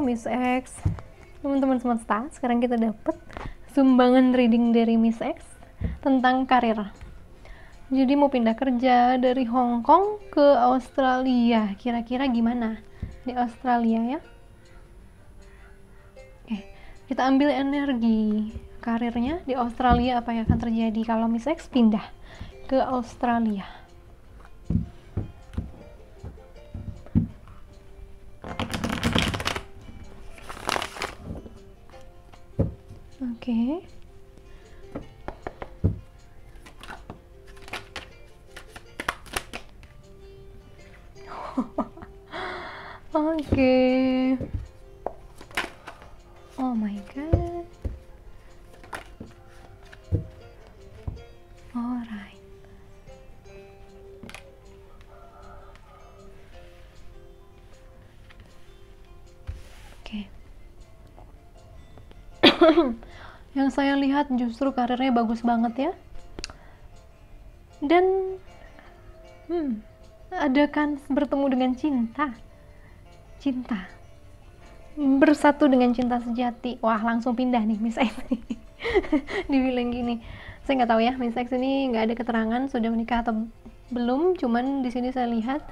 Miss X. Teman-teman semesta sekarang kita dapat sumbangan reading dari Miss X tentang karir. Jadi mau pindah kerja dari Hong Kong ke Australia. Kira-kira gimana? Di Australia ya? Oke kita ambil energi. Karirnya di Australia apa yang akan terjadi kalau Miss X pindah ke Australia Oke. Oke. Oh my god. Alright. Oke. Yang saya lihat justru karirnya bagus banget ya. Dan hmm, ada kan bertemu dengan cinta. Cinta. Bersatu dengan cinta sejati. Wah, langsung pindah nih Miss X. Dibilang gini. Saya nggak tahu ya, Miss X ini nggak ada keterangan sudah menikah atau belum. Cuman di sini saya lihat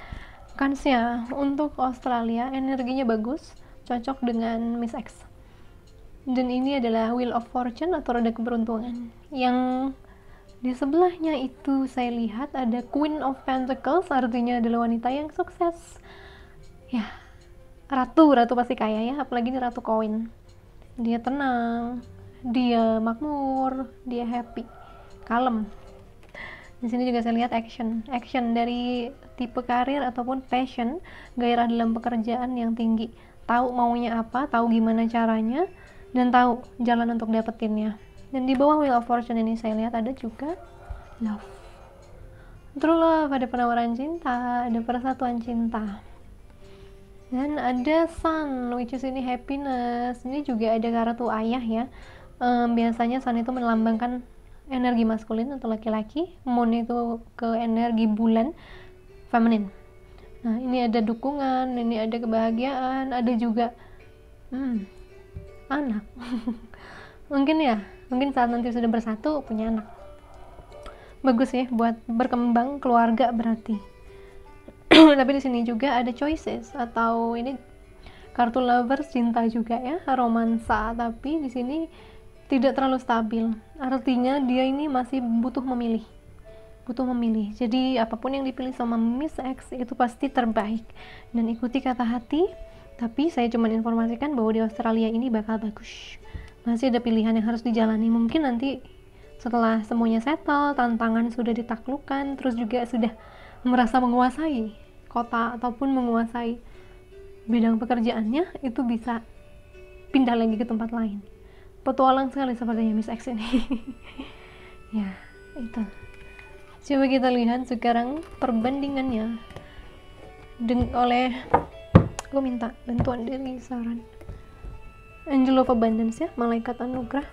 kansnya untuk Australia energinya bagus, cocok dengan Miss X dan ini adalah Wheel of Fortune atau roda keberuntungan. Yang di sebelahnya itu saya lihat ada Queen of Pentacles artinya adalah wanita yang sukses. Ya ratu ratu pasti kaya ya apalagi ini ratu koin. Dia tenang dia makmur dia happy kalem. Di sini juga saya lihat action. Action dari tipe karir ataupun passion gairah dalam pekerjaan yang tinggi. Tahu maunya apa tahu gimana caranya dan tahu jalan untuk dapetinnya. Dan di bawah Wheel of Fortune ini saya lihat ada juga love. True love ada penawaran cinta ada persatuan cinta. Dan ada sun which is ini happiness. Ini juga ada kartu ayah ya. Um, biasanya sun itu melambangkan energi maskulin atau laki-laki moon itu ke energi bulan feminin nah ini ada dukungan ini ada kebahagiaan ada juga hmm, anak. Mungkin ya mungkin saat nanti sudah bersatu punya anak. Bagus ya buat berkembang keluarga berarti. Tapi di sini juga ada choices atau ini kartu lovers cinta juga ya romansa. Tapi di sini tidak terlalu stabil. Artinya dia ini masih butuh memilih. Butuh memilih. Jadi apa pun yang dipilih sama Miss X itu pasti terbaik. Dan ikuti kata hati tapi saya cuma informasikan bahwa di Australia ini bakal bagus. Masih ada pilihan yang harus dijalani. Mungkin nanti setelah semuanya settle, tantangan sudah ditaklukkan, terus juga sudah merasa menguasai kota ataupun menguasai bidang pekerjaannya, itu bisa pindah lagi ke tempat lain. Petualang sekali sepertinya Miss X ini. ya, itu. Coba kita lihat sekarang perbandingannya oleh gue minta bantuan dari saran Angel of Abundance ya malaikat anugerah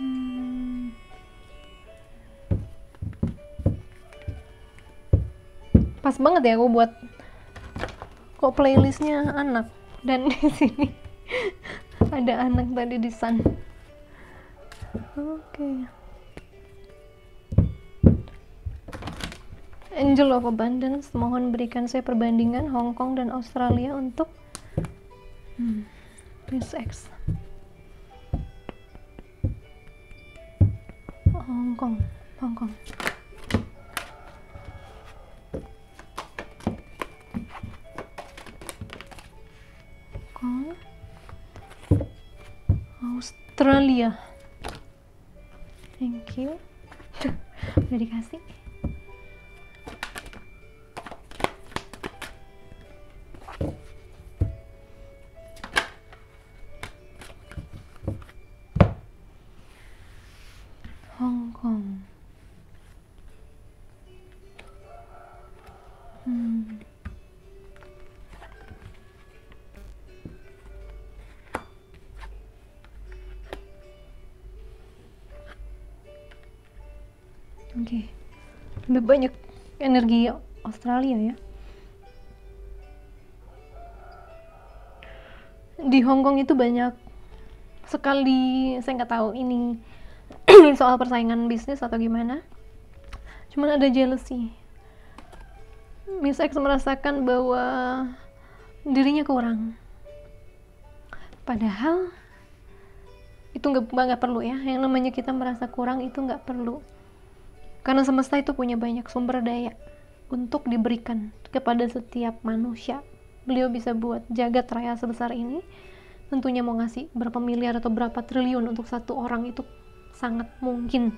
hmm. pas banget ya gue buat kok playlistnya anak dan di sini ada anak tadi di sun oke okay. Angel of Abundance, mohon berikan saya perbandingan Hong Kong dan Australia untuk hmm, Miss X. Hong Kong, Hong Kong. Hong Australia. Thank you. Udah dikasih. lebih banyak energi Australia ya. Di Hong Kong itu banyak sekali saya nggak tahu ini soal persaingan bisnis atau gimana. Cuman ada jealousy. Miss X merasakan bahwa dirinya kurang. Padahal itu nggak perlu ya. Yang namanya kita merasa kurang itu nggak perlu karena semesta itu punya banyak sumber daya untuk diberikan kepada setiap manusia. Beliau bisa buat jagat raya sebesar ini. Tentunya mau ngasih berapa miliar atau berapa triliun untuk satu orang itu sangat mungkin.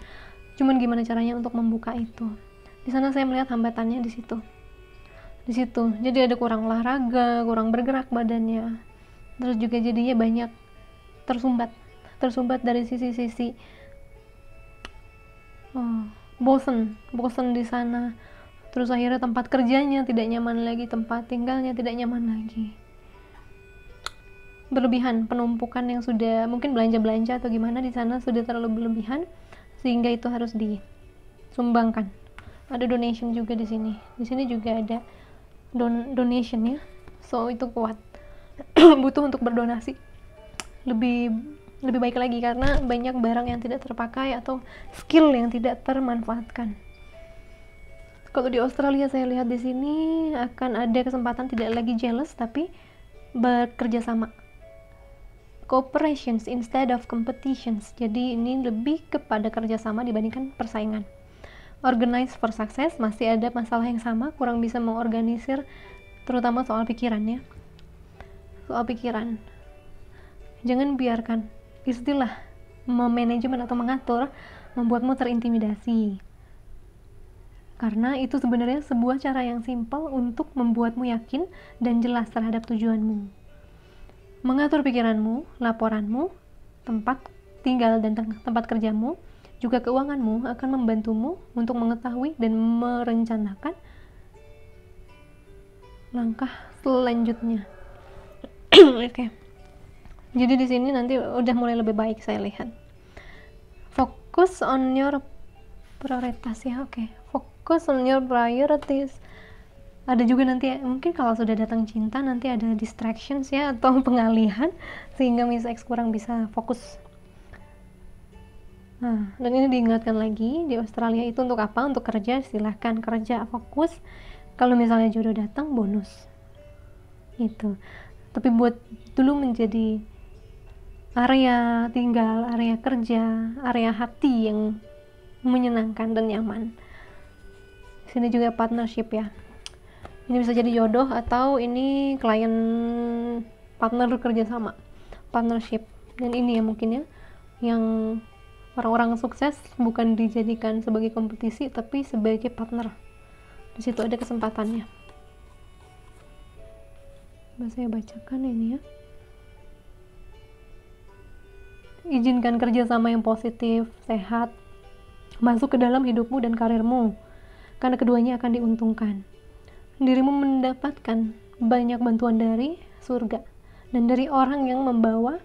Cuman gimana caranya untuk membuka itu? Di sana saya melihat hambatannya di situ. Di situ. Jadi ada kurang olahraga kurang bergerak badannya. Terus juga jadinya banyak tersumbat. Tersumbat dari sisi-sisi oh, bosen bosen di sana. Terus akhirnya tempat kerjanya tidak nyaman lagi tempat tinggalnya tidak nyaman lagi. Berlebihan penumpukan yang sudah mungkin belanja-belanja atau gimana di sana sudah terlalu berlebihan sehingga itu harus disumbangkan. Ada donation juga di sini. Di sini juga ada don donation ya so itu kuat. Butuh untuk berdonasi. Lebih lebih baik lagi karena banyak barang yang tidak terpakai atau skill yang tidak termanfaatkan kalau di Australia saya lihat di sini akan ada kesempatan tidak lagi jealous tapi bekerja sama cooperations instead of competitions. Jadi ini lebih kepada kerjasama dibandingkan persaingan. Organize for success masih ada masalah yang sama, kurang bisa mengorganisir, terutama soal pikirannya. Soal pikiran. Jangan biarkan istilah memanajemen atau mengatur membuatmu terintimidasi. Karena itu sebenarnya sebuah cara yang simpel untuk membuatmu yakin dan jelas terhadap tujuanmu mengatur pikiranmu, laporanmu, tempat tinggal dan tempat kerjamu, juga keuanganmu akan membantumu untuk mengetahui dan merencanakan langkah selanjutnya. Oke. okay. Jadi di sini nanti udah mulai lebih baik saya lihat. Fokus on your prioritas ya, oke. Okay. Fokus on your priorities ada juga nanti mungkin kalau sudah datang cinta nanti ada distractions ya atau pengalihan sehingga Miss X kurang bisa fokus nah dan ini diingatkan lagi di Australia itu untuk apa untuk kerja silahkan kerja fokus kalau misalnya jodoh datang bonus itu tapi buat dulu menjadi area tinggal, area kerja, area hati yang menyenangkan dan nyaman. Sini juga partnership ya. Ini bisa jadi jodoh atau ini klien partner kerja sama. Partnership. Dan ini ya mungkin ya yang orang-orang sukses bukan dijadikan sebagai kompetisi tapi sebagai partner. Di situ ada kesempatannya. Saya bacakan ini ya izinkan kerjasama yang positif, sehat, masuk ke dalam hidupmu dan karirmu, karena keduanya akan diuntungkan dirimu mendapatkan banyak bantuan dari surga dan dari orang yang membawa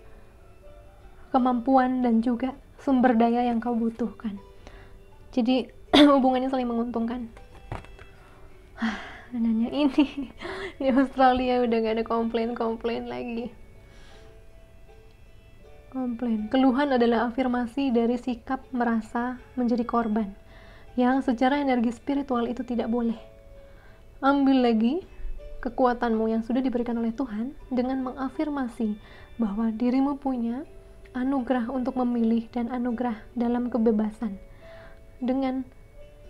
kemampuan dan juga sumber daya yang kau butuhkan. Jadi hubungannya saling menguntungkan. Nanya ini di Australia udah gak ada komplain-komplain lagi. Komplain. Keluhan adalah afirmasi dari sikap merasa menjadi korban yang secara energi spiritual itu tidak boleh ambil lagi kekuatanmu yang sudah diberikan oleh Tuhan dengan mengafirmasi bahwa dirimu punya anugerah untuk memilih dan anugerah dalam kebebasan. Dengan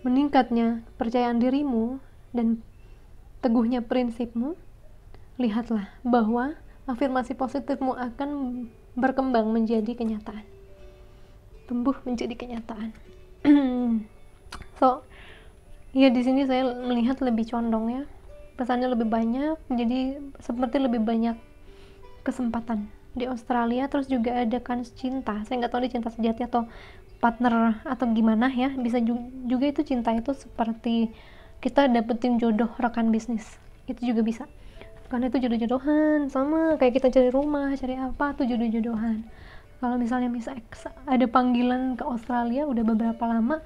meningkatnya percayaan dirimu dan teguhnya prinsipmu, lihatlah bahwa afirmasi positifmu akan berkembang menjadi kenyataan. Tumbuh menjadi kenyataan. so, Iya di sini saya melihat lebih condong ya pesannya lebih banyak jadi seperti lebih banyak kesempatan. Di Australia terus juga ada kan cinta. Saya nggak tahu ini cinta sejati atau partner atau gimana ya. Bisa juga itu cinta itu seperti kita dapetin jodoh rekan bisnis. Itu juga bisa karena itu jodoh-jodohan sama kayak kita cari rumah cari apa tuh jodoh-jodohan. Kalau misalnya Miss X ada panggilan ke Australia udah beberapa lama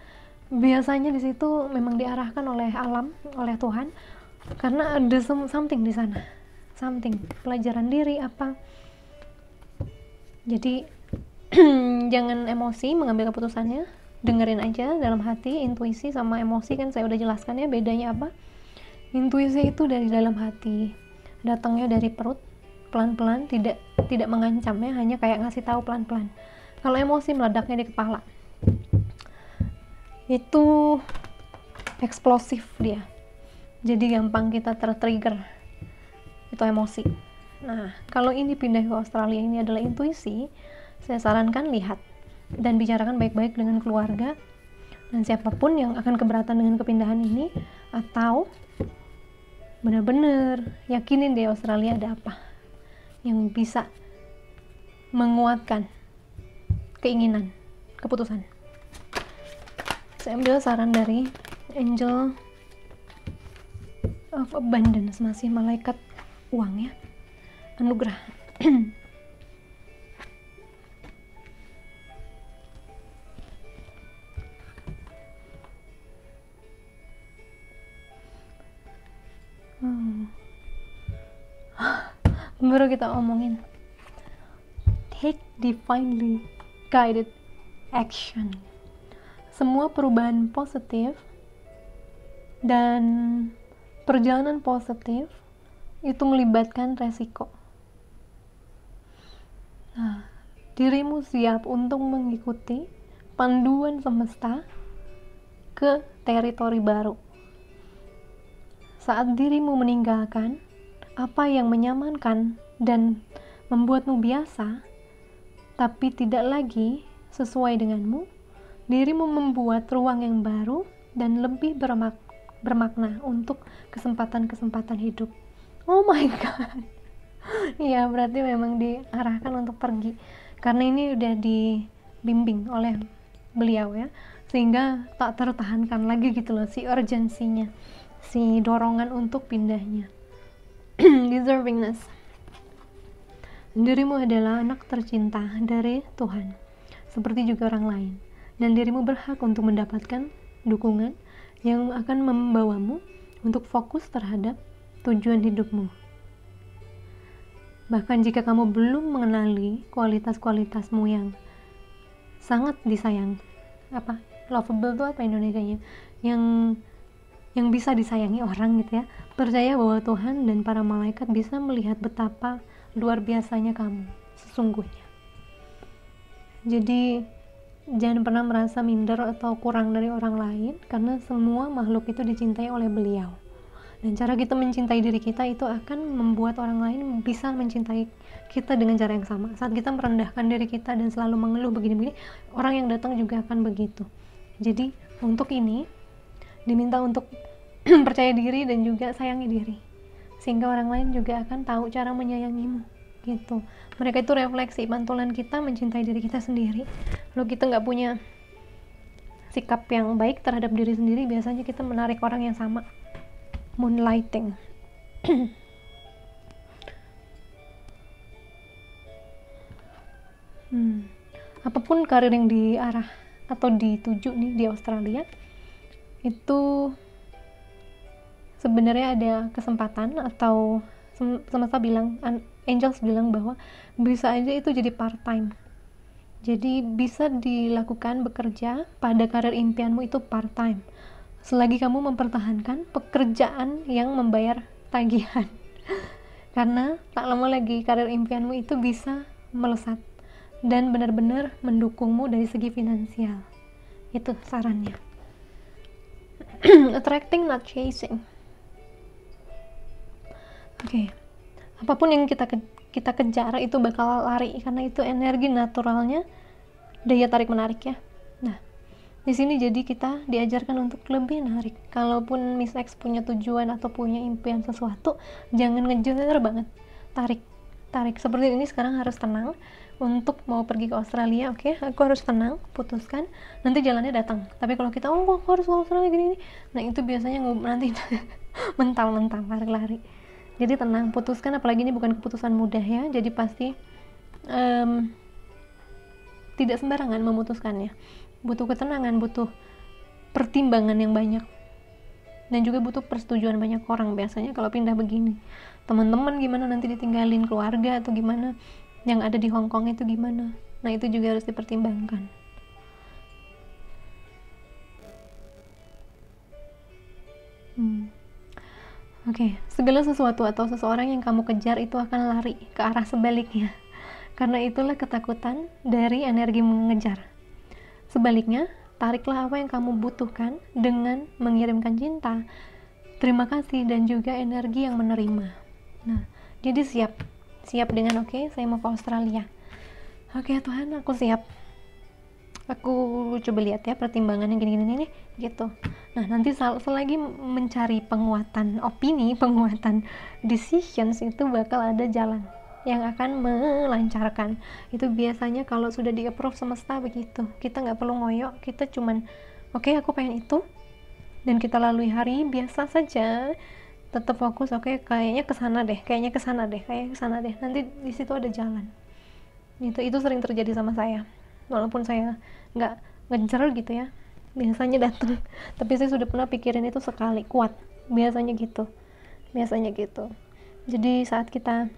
biasanya di situ memang diarahkan oleh alam oleh Tuhan. Karena ada something di sana. Something pelajaran diri apa. Jadi jangan emosi mengambil keputusannya. Dengerin aja dalam hati intuisi sama emosi kan saya udah jelaskan ya bedanya apa. Intuisi itu dari dalam hati datangnya dari perut pelan-pelan tidak tidak mengancam ya hanya kayak ngasih tahu pelan-pelan. Kalau emosi meledaknya di kepala. Itu eksplosif dia. Jadi gampang kita tertrigger itu emosi. Nah kalau ini pindah ke Australia ini adalah intuisi saya sarankan lihat dan bicarakan baik-baik dengan keluarga dan siapa pun yang akan keberatan dengan kepindahan ini atau benar-benar yakinin di Australia ada apa yang bisa menguatkan keinginan keputusan. Saya ambil saran dari Angel of Abundance masih malaikat uang ya. Anugerah baru kita omongin. Take divinely guided action. Semua perubahan positif dan perjalanan positif itu melibatkan resiko. Nah dirimu siap untuk mengikuti panduan semesta ke teritori baru. Saat dirimu meninggalkan apa yang menyamankan dan membuatmu biasa, tapi tidak lagi sesuai denganmu, dirimu membuat ruang yang baru dan lebih bermak bermakna untuk kesempatan-kesempatan hidup. Oh my god. Iya, berarti memang diarahkan untuk pergi. Karena ini udah dibimbing oleh beliau ya. Sehingga tak tertahankan lagi gitu loh si urgensinya, si dorongan untuk pindahnya. deservingness dirimu adalah anak tercinta dari Tuhan seperti juga orang lain. Dan dirimu berhak untuk mendapatkan dukungan yang akan membawamu untuk fokus terhadap tujuan hidupmu. Bahkan jika kamu belum mengenali kualitas-kualitasmu yang sangat disayang apa lovable itu apa Indonesia nya yang yang bisa disayangi orang gitu ya. Percaya bahwa Tuhan dan para malaikat bisa melihat betapa luar biasanya kamu sesungguhnya. Jadi jangan pernah merasa minder atau kurang dari orang lain karena semua makhluk itu dicintai oleh beliau. Dan cara kita mencintai diri kita itu akan membuat orang lain bisa mencintai kita dengan cara yang sama. Saat kita merendahkan diri kita dan selalu mengeluh begini-begini orang yang datang juga akan begitu. Jadi untuk ini diminta untuk percaya diri dan juga sayangi diri. Sehingga orang lain juga akan tahu cara menyayangimu. Gitu. Mereka itu refleksi pantulan kita mencintai diri kita sendiri. Kalau kita nggak punya sikap yang baik terhadap diri sendiri biasanya kita menarik orang yang sama. Moonlighting. Hmm. apa pun karir yang diarah atau dituju nih di Australia itu sebenarnya ada kesempatan atau semesta bilang Angels bilang bahwa bisa aja itu jadi part time jadi bisa dilakukan bekerja pada karir impianmu itu part time selagi kamu mempertahankan pekerjaan yang membayar tagihan. Karena tak lama lagi karir impianmu itu bisa melesat dan benar-benar mendukungmu dari segi finansial. Itu sarannya attracting not chasing. Oke. Okay. apa pun yang kita ke kita kejar itu bakal lari karena itu energi naturalnya daya tarik menarik ya. Nah di sini jadi kita diajarkan untuk lebih menarik. Kalaupun Miss X punya tujuan atau punya impian sesuatu jangan ngejar banget. Tarik tarik. Seperti ini sekarang harus tenang untuk mau pergi ke Australia oke? Okay? aku harus tenang putuskan. Nanti jalannya datang. Tapi kalau kita oh aku harus ke Australia gini, gini. Nah itu biasanya nanti mental-mental lari-lari. Jadi tenang putuskan. Apalagi ini bukan keputusan mudah ya. Jadi pasti um, tidak sembarangan memutuskannya. Butuh ketenangan butuh pertimbangan yang banyak. Dan juga butuh persetujuan banyak orang biasanya kalau pindah begini. Teman-teman gimana nanti ditinggalin? Keluarga atau gimana yang ada di Hong Kong itu gimana? Nah itu juga harus dipertimbangkan. Hmm. oke okay. segala sesuatu atau seseorang yang kamu kejar itu akan lari ke arah sebaliknya. Karena itulah ketakutan dari energi mengejar. Sebaliknya tariklah apa yang kamu butuhkan dengan mengirimkan cinta terima kasih dan juga energi yang menerima. Nah jadi siap siap dengan oke okay, saya mau ke Australia. Oke okay, Tuhan aku siap. Aku coba lihat ya pertimbangannya gini-gini nih gitu. Nah nanti sel selagi mencari penguatan opini penguatan decisions itu bakal ada jalan yang akan melancarkan. Itu biasanya kalau sudah di approve semesta begitu. Kita nggak perlu ngoyo kita cuman oke okay, aku pengen itu. Dan kita lalui hari biasa saja tetap fokus oke okay, kayaknya ke sana deh kayaknya ke sana deh kayaknya ke sana deh. Nanti di situ ada jalan. Itu itu sering terjadi sama saya. Walaupun saya nggak ngejar gitu ya biasanya datang tapi saya sudah pernah pikirin itu sekali kuat. Biasanya gitu biasanya gitu. Jadi saat kita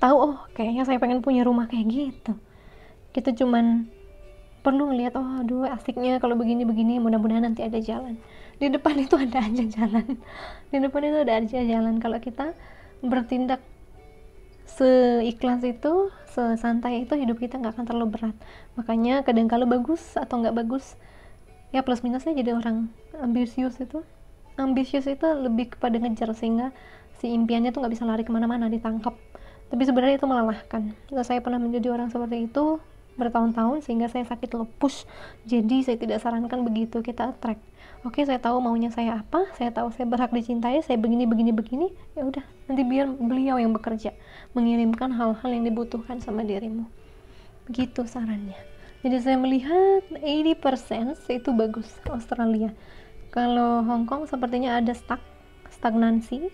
tahu oh kayaknya saya pengen punya rumah kayak gitu. Kita cuman perlu ngelihat oh aduh asiknya kalau begini begini mudah-mudahan nanti ada jalan. Di depan itu ada aja jalan. Di depan itu ada aja jalan. Kalau kita bertindak seikhlas itu sesantai itu hidup kita nggak akan terlalu berat. Makanya kadang kalau bagus atau nggak bagus ya plus minusnya jadi orang ambisius itu. Ambisius itu lebih kepada ngejar sehingga si impiannya tuh nggak bisa lari ke mana-mana ditangkap. Tapi sebenarnya itu melelahkan. Saya pernah menjadi orang seperti itu bertahun-tahun sehingga saya sakit lepus. Jadi saya tidak sarankan begitu kita track. Oke saya tahu maunya saya apa saya tahu saya berhak dicintai saya begini begini begini ya udah nanti biar beliau yang bekerja mengirimkan hal-hal yang dibutuhkan sama dirimu. Begitu sarannya. Jadi saya melihat 80% itu bagus Australia. Kalau Hong Kong sepertinya ada stuck stagnansi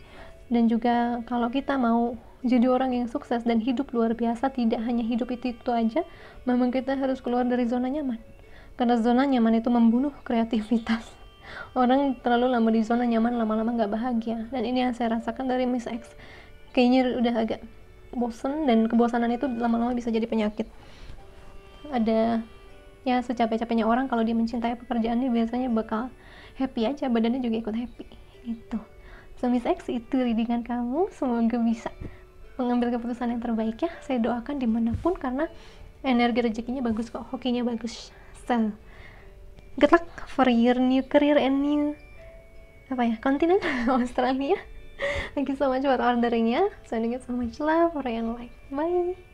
dan juga kalau kita mau jadi orang yang sukses dan hidup luar biasa tidak hanya hidup itu itu aja memang kita harus keluar dari zona nyaman. Karena zona nyaman itu membunuh kreativitas. Orang terlalu lama di zona nyaman lama-lama nggak bahagia. Dan ini yang saya rasakan dari Miss X. Kayaknya udah agak bosen dan kebosanan itu lama-lama bisa jadi penyakit. Ada ya secapek-capeknya orang kalau dia mencintai pekerjaannya biasanya bakal happy aja badannya juga ikut happy. Itu. So Miss X itu readingan kamu. Semoga bisa mengambil keputusan yang terbaik ya. Saya doakan di mana pun karena energi rezekinya bagus kok hokinya bagus. So good luck for your new career and new apa ya kontinen Australia. Thank you so much for ordering ya. Sending it so much love for your like bye